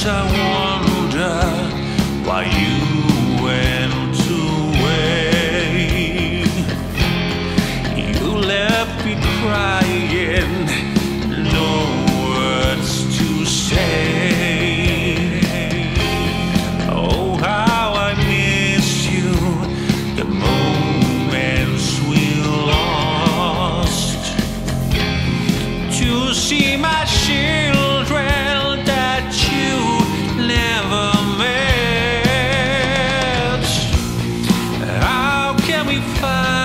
Sometimes I wonder why you went away. You left me crying, no words to say. Oh, how I miss you, the moments we lost. To see my shame we find?